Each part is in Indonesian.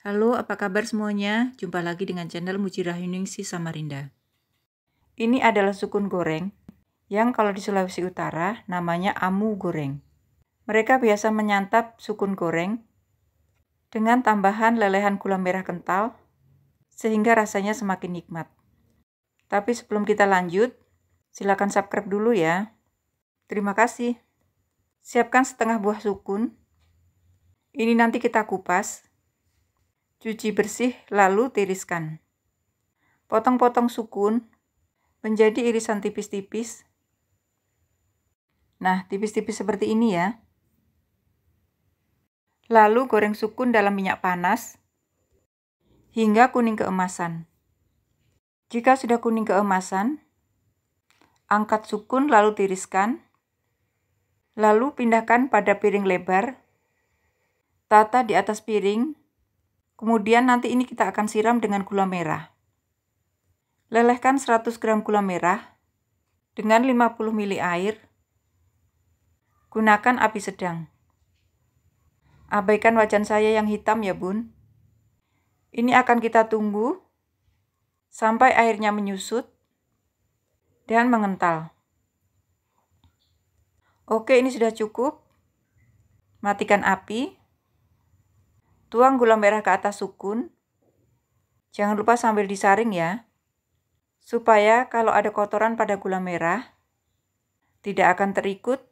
Halo, apa kabar semuanya? Jumpa lagi dengan channel Mujirah Yuningsi Samarinda. Ini adalah sukun goreng yang kalau di Sulawesi Utara namanya amu goreng. Mereka biasa menyantap sukun goreng dengan tambahan lelehan gula merah kental sehingga rasanya semakin nikmat. Tapi sebelum kita lanjut, silakan subscribe dulu ya. Terima kasih. Siapkan setengah buah sukun. Ini nanti kita kupas Cuci bersih lalu tiriskan. Potong-potong sukun menjadi irisan tipis-tipis. Nah, tipis-tipis seperti ini ya. Lalu goreng sukun dalam minyak panas hingga kuning keemasan. Jika sudah kuning keemasan, angkat sukun lalu tiriskan. Lalu pindahkan pada piring lebar. Tata di atas piring Kemudian nanti ini kita akan siram dengan gula merah. Lelehkan 100 gram gula merah dengan 50 ml air. Gunakan api sedang. Abaikan wajan saya yang hitam ya bun. Ini akan kita tunggu sampai airnya menyusut dan mengental. Oke ini sudah cukup. Matikan api. Tuang gula merah ke atas sukun. Jangan lupa sambil disaring ya. Supaya kalau ada kotoran pada gula merah, tidak akan terikut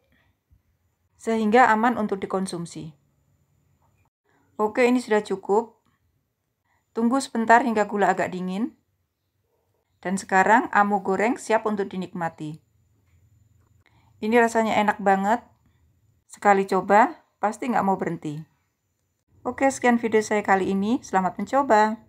sehingga aman untuk dikonsumsi. Oke, ini sudah cukup. Tunggu sebentar hingga gula agak dingin. Dan sekarang amu goreng siap untuk dinikmati. Ini rasanya enak banget. Sekali coba, pasti nggak mau berhenti. Oke, sekian video saya kali ini. Selamat mencoba.